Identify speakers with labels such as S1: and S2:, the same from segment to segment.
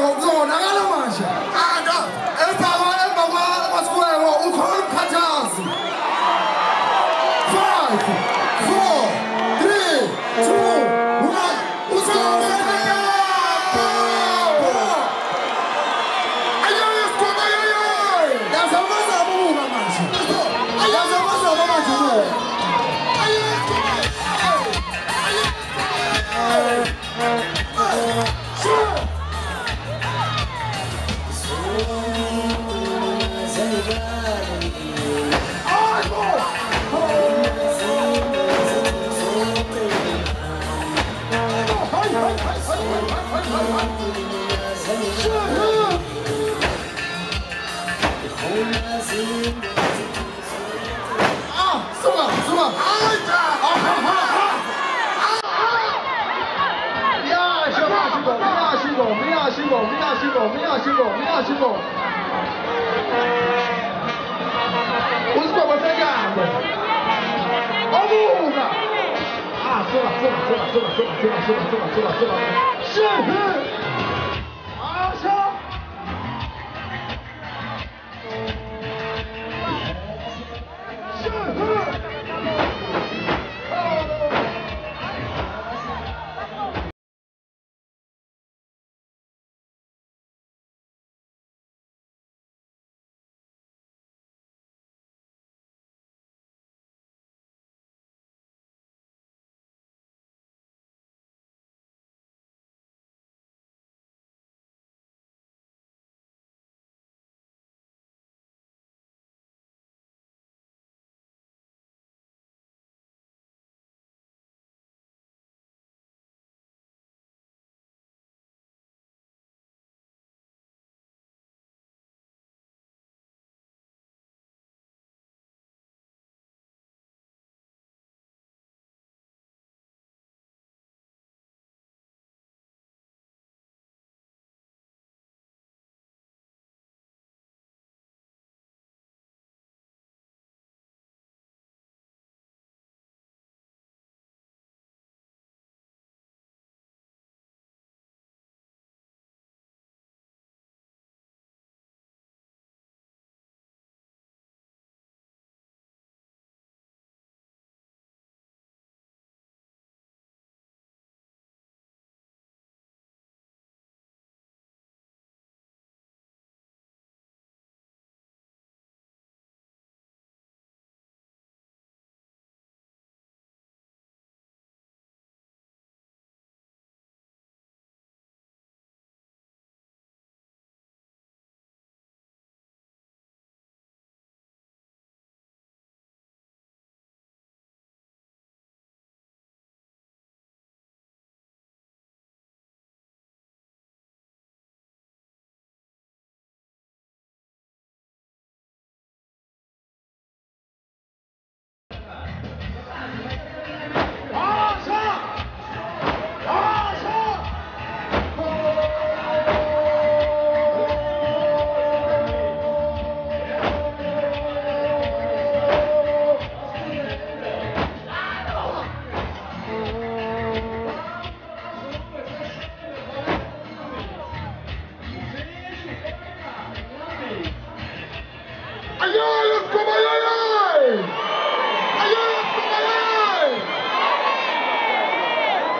S1: 長野マンじゃん苦，没啊辛苦，没啊辛苦，没啊辛苦，没啊辛苦。不是我们三个，阿木哥。啊，说了说了说了说了说了说了说了说了说了说了，是。好，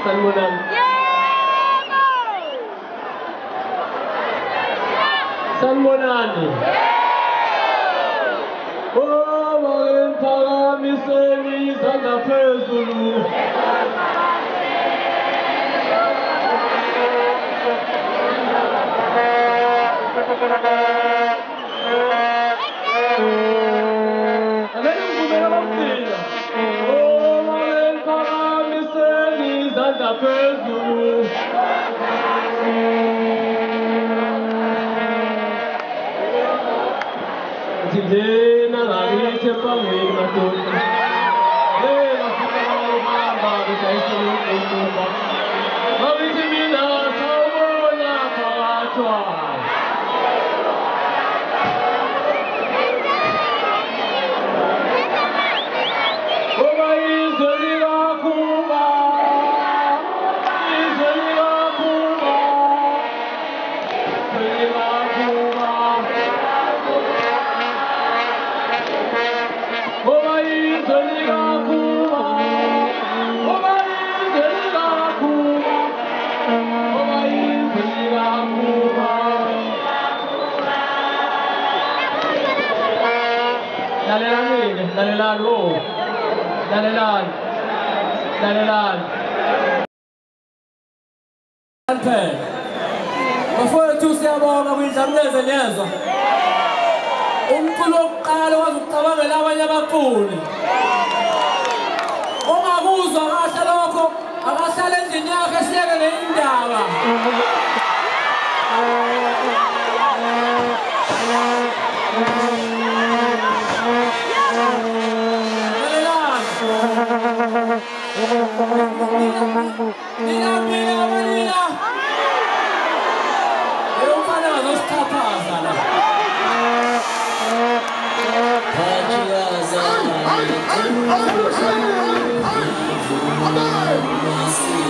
S2: Salmunan. Salmunan. Omarin oh, paramiseni zanafezulu. Thank you. Thank you. Lalelani wo lalelani lalelani phela bafowethu siyabonga kuyidlamleze niyezwa umculo wokuqala wazi ukucabangela abanye abaculi ongakuzwa kahle lokho akahlale endlini yakhe siyeke neyindaba Nina,
S3: Anderson!
S4: Anderson!